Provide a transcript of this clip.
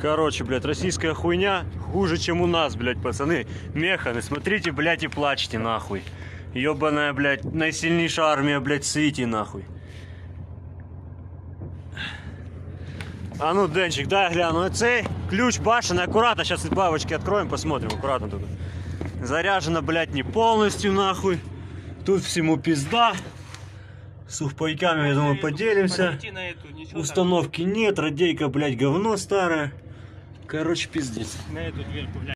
Короче, блядь, российская хуйня хуже, чем у нас, блядь, пацаны. Механы, смотрите, блядь, и плачьте, нахуй. Ёбаная, блядь, наисильнейшая армия, блядь, Сити, нахуй. А ну, Денчик, дай гляну. Цей ключ башенный, аккуратно. Сейчас бабочки откроем, посмотрим, аккуратно тут. Заряжено, блядь, не полностью, нахуй. Тут всему пизда. Сухпайками, я думаю, поделимся. Ничего там. Установки нет, радейка, блядь, говно старое. Короче, пиздец. На эту дверь.